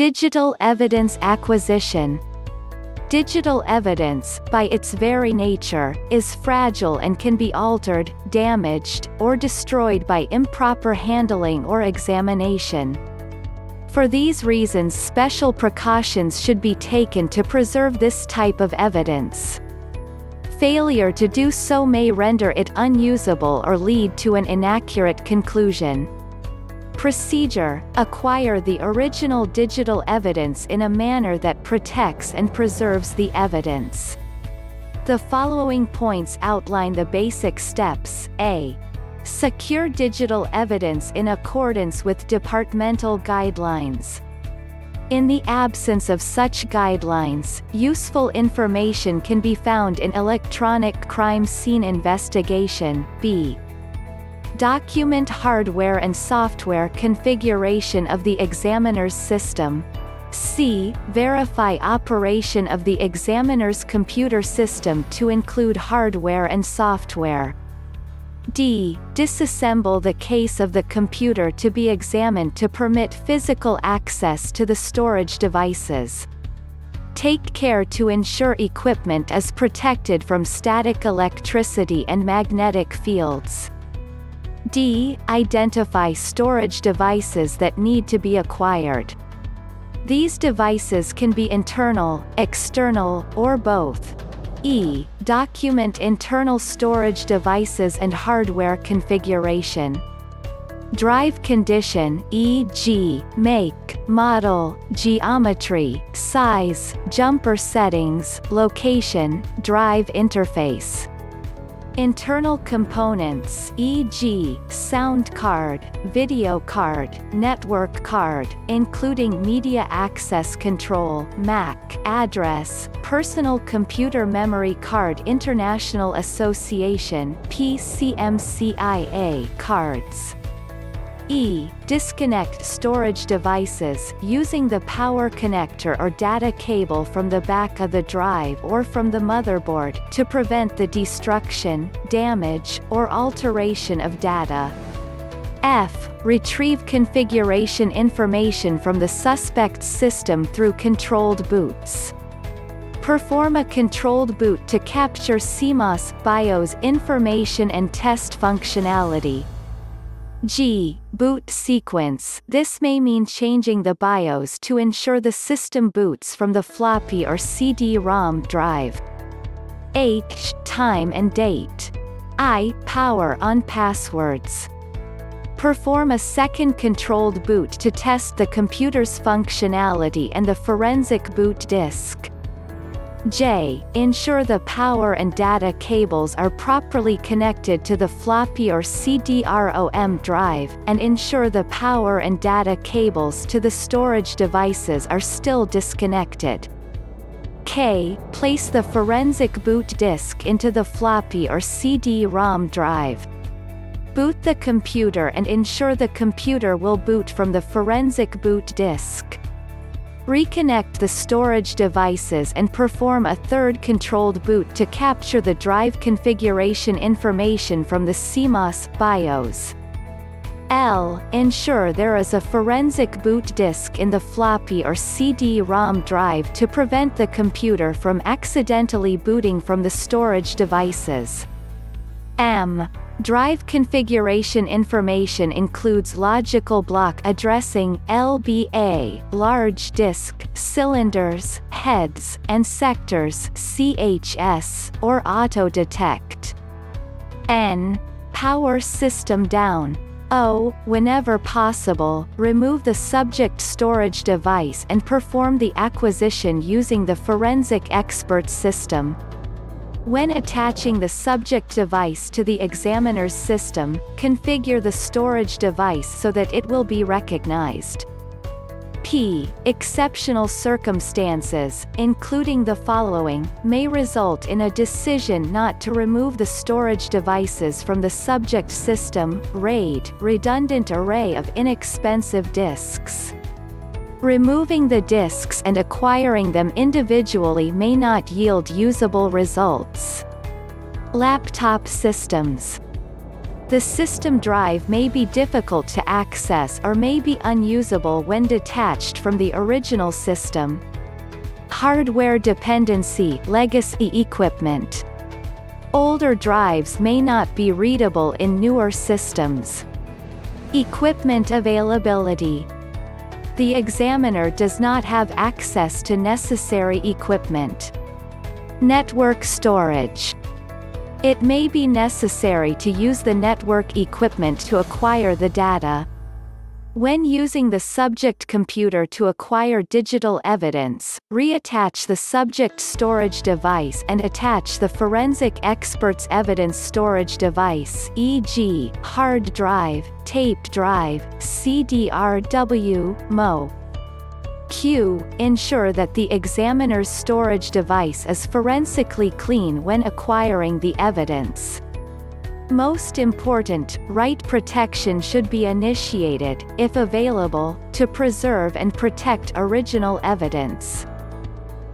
Digital evidence acquisition. Digital evidence, by its very nature, is fragile and can be altered, damaged, or destroyed by improper handling or examination. For these reasons special precautions should be taken to preserve this type of evidence. Failure to do so may render it unusable or lead to an inaccurate conclusion. Procedure – Acquire the original digital evidence in a manner that protects and preserves the evidence. The following points outline the basic steps, a. Secure digital evidence in accordance with departmental guidelines. In the absence of such guidelines, useful information can be found in electronic crime scene investigation, b. Document hardware and software configuration of the examiner's system. C. Verify operation of the examiner's computer system to include hardware and software. D. Disassemble the case of the computer to be examined to permit physical access to the storage devices. Take care to ensure equipment is protected from static electricity and magnetic fields. D. Identify storage devices that need to be acquired. These devices can be internal, external, or both. E. Document internal storage devices and hardware configuration. Drive condition e.g., make, model, geometry, size, jumper settings, location, drive interface. Internal components e.g., sound card, video card, network card, including media access control MAC address, personal computer memory card International Association PCMCIA cards. E. Disconnect storage devices, using the power connector or data cable from the back of the drive or from the motherboard, to prevent the destruction, damage, or alteration of data. F. Retrieve configuration information from the suspect's system through controlled boots. Perform a controlled boot to capture CMOS BIOS information and test functionality. G. Boot sequence This may mean changing the BIOS to ensure the system boots from the floppy or CD-ROM drive. H. Time and date. I. Power on passwords. Perform a second controlled boot to test the computer's functionality and the forensic boot disk. J. Ensure the power and data cables are properly connected to the floppy or CD-ROM drive, and ensure the power and data cables to the storage devices are still disconnected. K. Place the forensic boot disk into the floppy or CD-ROM drive. Boot the computer and ensure the computer will boot from the forensic boot disk. Reconnect the storage devices and perform a third controlled boot to capture the drive configuration information from the CMOS BIOS. L. Ensure there is a forensic boot disk in the floppy or CD-ROM drive to prevent the computer from accidentally booting from the storage devices. M. Drive configuration information includes logical block addressing LBA, large disk, cylinders, heads, and sectors CHS, or auto detect. N. Power system down. O. Whenever possible, remove the subject storage device and perform the acquisition using the forensic expert system. When attaching the subject device to the examiner's system, configure the storage device so that it will be recognized. P. Exceptional circumstances, including the following, may result in a decision not to remove the storage devices from the subject system, RAID redundant array of inexpensive disks. Removing the disks and acquiring them individually may not yield usable results. Laptop systems The system drive may be difficult to access or may be unusable when detached from the original system. Hardware dependency legacy equipment. Older drives may not be readable in newer systems. Equipment availability. The examiner does not have access to necessary equipment. Network storage. It may be necessary to use the network equipment to acquire the data. When using the subject computer to acquire digital evidence, reattach the subject storage device and attach the forensic expert's evidence storage device e.g., hard drive, tape drive, CDRW, MO. Q. Ensure that the examiner's storage device is forensically clean when acquiring the evidence. Most important, write protection should be initiated, if available, to preserve and protect original evidence.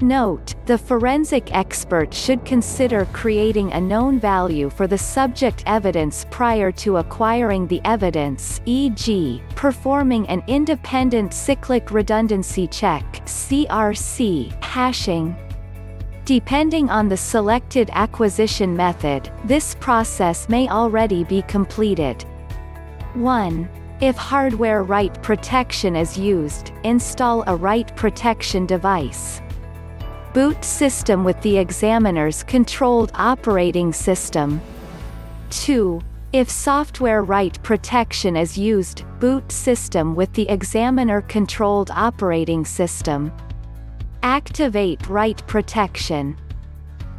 Note, the forensic expert should consider creating a known value for the subject evidence prior to acquiring the evidence e.g., performing an independent cyclic redundancy check CRC, hashing, Depending on the selected acquisition method, this process may already be completed. 1. If hardware write protection is used, install a write protection device. Boot system with the examiner's controlled operating system. 2. If software write protection is used, boot system with the examiner controlled operating system. Activate write protection.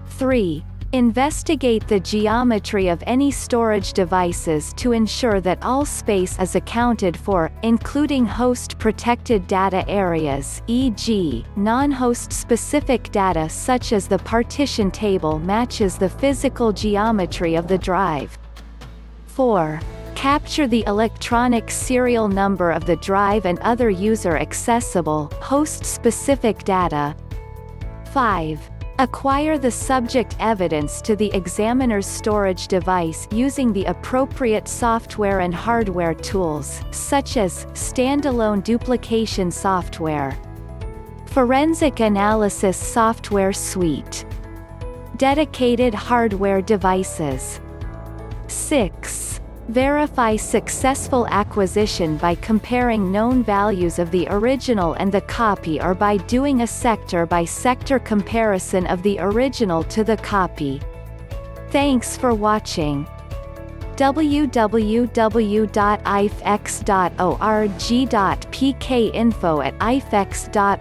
3. Investigate the geometry of any storage devices to ensure that all space is accounted for, including host-protected data areas e.g., non-host specific data such as the partition table matches the physical geometry of the drive. 4. Capture the electronic serial number of the drive and other user-accessible, host-specific data. 5. Acquire the subject evidence to the examiner's storage device using the appropriate software and hardware tools, such as, standalone duplication software. Forensic Analysis Software Suite. Dedicated hardware devices. 6. Verify successful acquisition by comparing known values of the original and the copy or by doing a sector-by-sector -sector comparison of the original to the copy. Thanks for watching. www.ifex.org.pk Info at ifex.org.pk